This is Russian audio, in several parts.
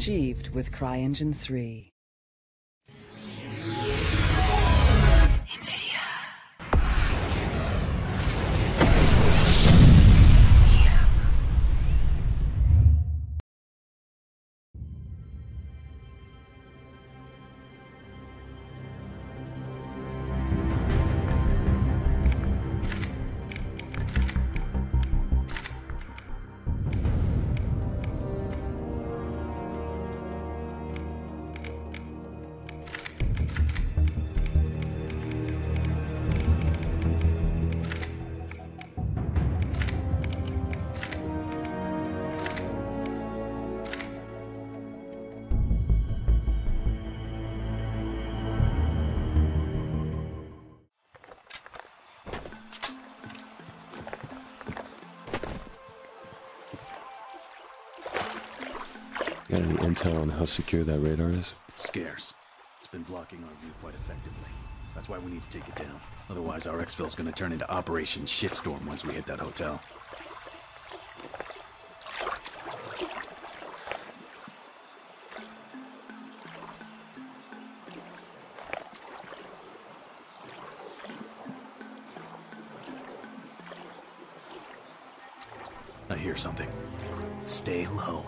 achieved with CryEngine 3. Got any intel on how secure that radar is? Scarce. It's been blocking our view quite effectively. That's why we need to take it down. Otherwise, our exfil's gonna turn into Operation Shitstorm once we hit that hotel. I hear something. Stay low.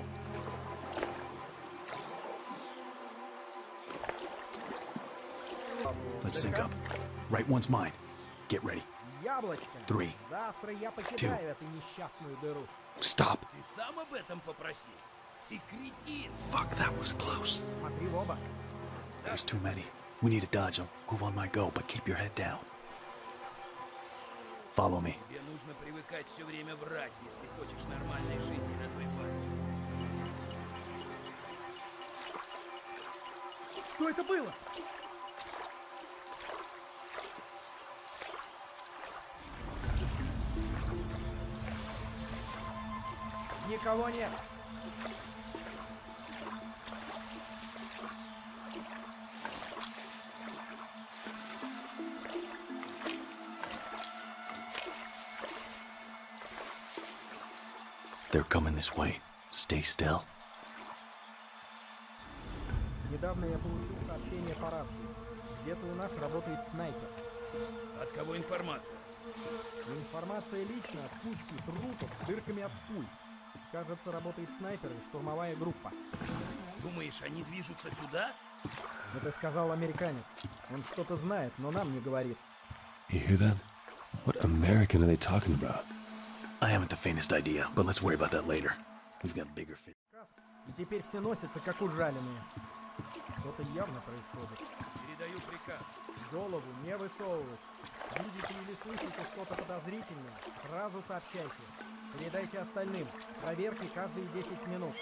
Let's sync up. Right one's mine. Get ready. Яблочко. Three. Завтра я покидаю эту несчастную дыру. Stop. Ты сам об этом попросил? Ты кретин! Fuck, that was close. Смотри в оба. There's too many. We need to dodge them. Move on my go, but keep your head down. Follow me. Тебе нужно привыкать Никого нет. They're coming this way. Stay still. Недавно я получил сообщение по рации. Где-то у нас работает снайпер. От кого информация? Информация лично от кучки трупов с дырками от пуль. Кажется, работает снайпер и штурмовая группа. Думаешь, они движутся сюда? Это сказал американец. Он что-то знает, но нам не говорит. You hear that? What American are they talking about? I haven't the faintest idea, but let's worry about that later. We've got bigger fish. И теперь все носятся, как ужаленные. Что-то явно происходит. Передаю приказ. Голову не высовывать. Видите или слышите что-то подозрительное, сразу сообщайте. Передайте остальным. Проверки каждые 10 минут.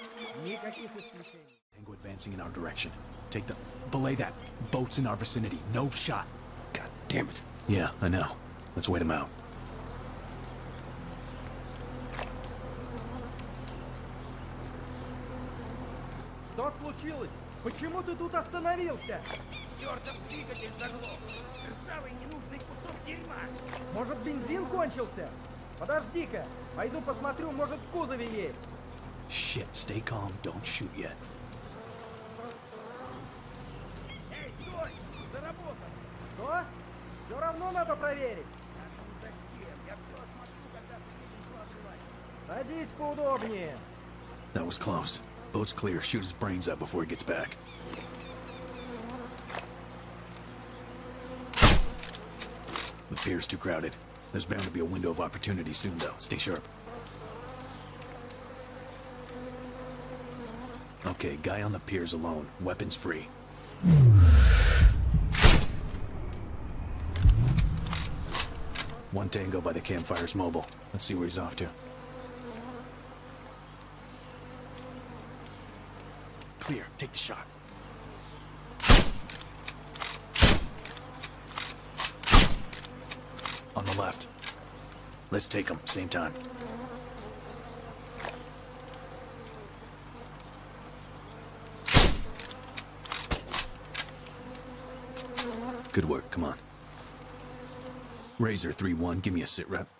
Никаких исключений. Tango advancing in our direction. Take the... Belay that. Boats in our vicinity. No shot. God damn it. Yeah, I know. Let's wait him out. Что случилось? Почему ты тут остановился? Чертов двигатель заглох! Ржавый ненужный кусок дерьма! Может, бензин кончился? Подожди-ка, пойду посмотрю, может, в кузове есть. Shit, stay calm. Don't shoot yet. Эй, стой! Заработал! Что? Все равно надо проверить. Садись поудобнее. That was close. Boat's clear. Shoot his brains out before he gets back. The pier's too crowded. There's bound to be a window of opportunity soon, though. Stay sharp. Okay, guy on the pier's alone. Weapons free. One tango by the campfire's mobile. Let's see where he's off to. Clear. Take the shot. On the left. Let's take them, Same time. Good work. Come on. Razor 3-1, give me a sit rep. This is 3